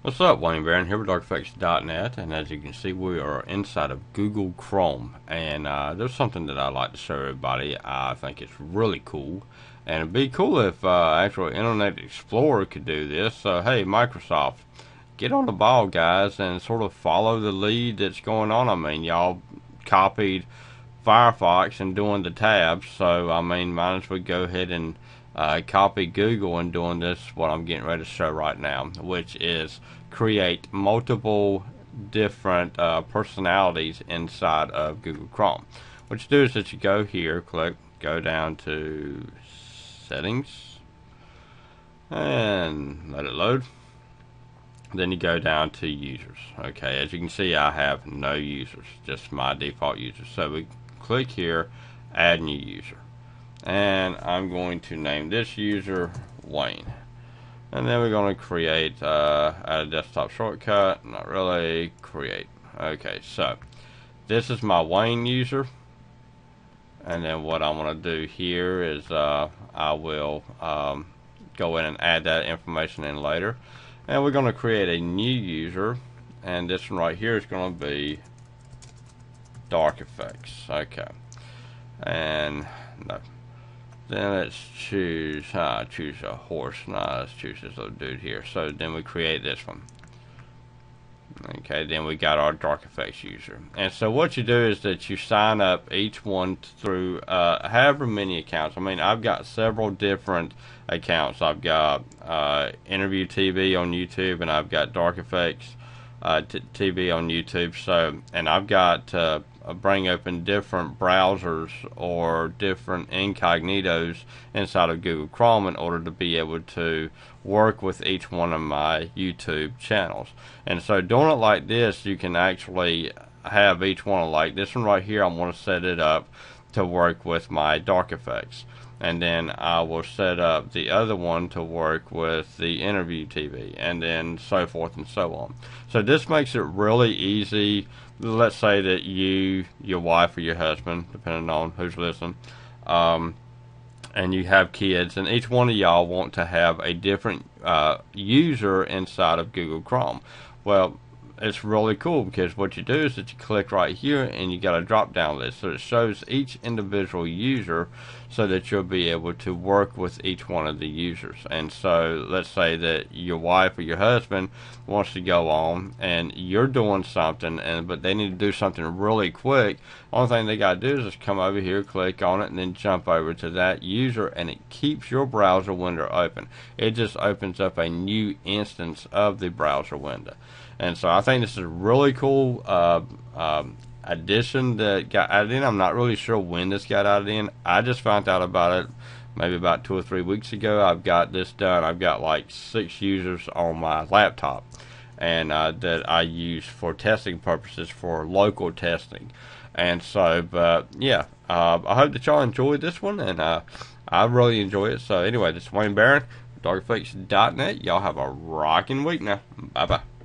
What's up, Wayne Barron here with DarkEffects.net, and as you can see, we are inside of Google Chrome, and uh, there's something that I'd like to show everybody. I think it's really cool, and it'd be cool if uh, actual Internet Explorer could do this. So, hey, Microsoft, get on the ball, guys, and sort of follow the lead that's going on. I mean, y'all copied Firefox and doing the tabs, so I mean, might as well go ahead and uh, copy Google and doing this what I'm getting ready to show right now, which is create multiple different uh, personalities inside of Google Chrome. What you do is that you go here, click, go down to settings, and let it load. Then you go down to users. Okay, as you can see, I have no users, just my default users. So we click here, add new user and I'm going to name this user Wayne. And then we're going to create uh, a desktop shortcut. Not really. Create. Okay so this is my Wayne user. And then what I'm going to do here is uh, I will um, go in and add that information in later. And we're going to create a new user. And this one right here is going to be dark effects. Okay. And no then let's choose, choose a horse. Nah, let's choose this little dude here. So then we create this one. Okay, then we got our Dark Effects user. And so what you do is that you sign up each one through uh, however many accounts. I mean, I've got several different accounts. I've got uh, EnterView TV on YouTube, and I've got Dark Effects uh, TV on YouTube. So, and I've got uh, Uh, bring open different browsers or different incognitos inside of Google Chrome in order to be able to work with each one of my YouTube channels. And so doing it like this, you can actually have each one like this one right here. I'm going to set it up to work with my dark effects and then I will set up the other one to work with the EnterView TV and then so forth and so on. So this makes it really easy. Let's say that you, your wife or your husband, depending on who's listening, um, and you have kids, and each one of y'all want to have a different uh, user inside of Google Chrome. Well, it's really cool because what you do is that you click right here and you got a drop down list. So it shows each individual user so that you'll be able to work with each one of the users. And so let's say that your wife or your husband wants to go on and you're doing something and but they need to do something really quick. Only thing they got to do is just come over here click on it and then jump over to that user and it keeps your browser window open. It just opens up a new instance of the browser window. And so I think this is a really cool uh, um, addition that got added in. I'm not really sure when this got added in. I just found out about it maybe about two or three weeks ago. I've got this done. I've got like six users on my laptop and uh, that I use for testing purposes for local testing. And so, but yeah, uh, I hope that y'all enjoyed this one, and uh, I really enjoy it. So anyway, this is Wayne Barron, DarkEffects.net. Y'all have a rocking week now. Bye bye.